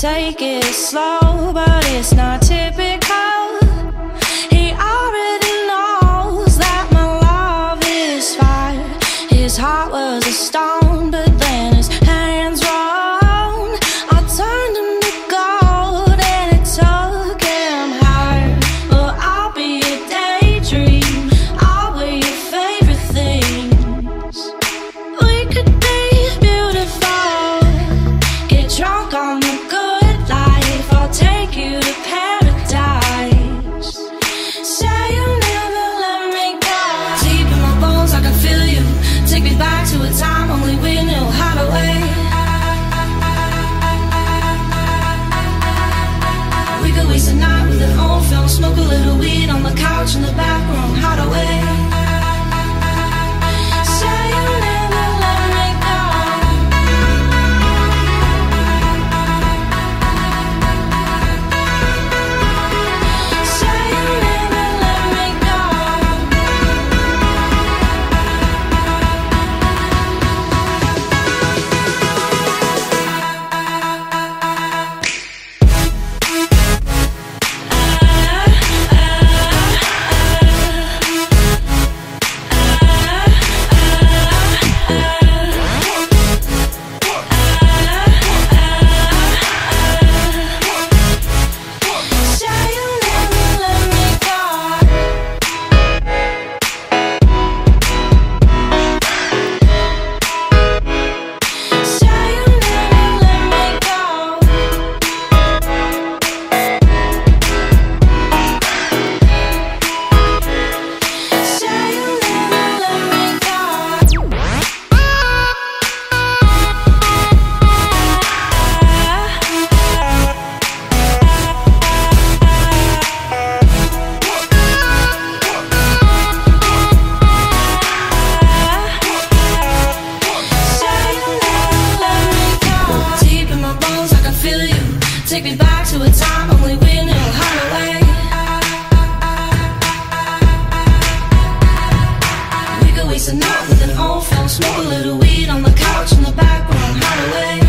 Take it slow, but it's not typical. He already knows that my love is fire. His heart was a stone. smoke a little weed on the couch in the back feel you. Take me back to a time only we knew how to wait We could waste a night with an old film Smoke a little weed on the couch in the back room, hide away.